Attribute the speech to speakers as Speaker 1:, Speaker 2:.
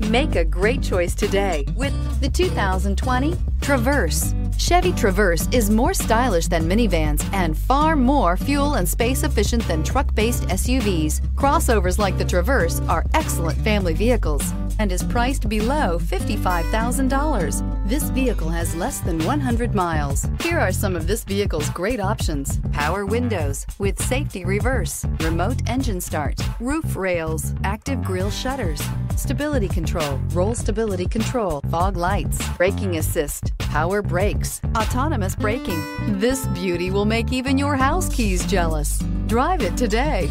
Speaker 1: Make a great choice today with the 2020 Traverse. Chevy Traverse is more stylish than minivans and far more fuel and space efficient than truck-based SUVs. Crossovers like the Traverse are excellent family vehicles and is priced below $55,000. This vehicle has less than 100 miles. Here are some of this vehicle's great options. Power windows with safety reverse, remote engine start, roof rails, active grille shutters, stability control, roll stability control, fog lights, braking assist, power brakes, autonomous braking. This beauty will make even your house keys jealous. Drive it today.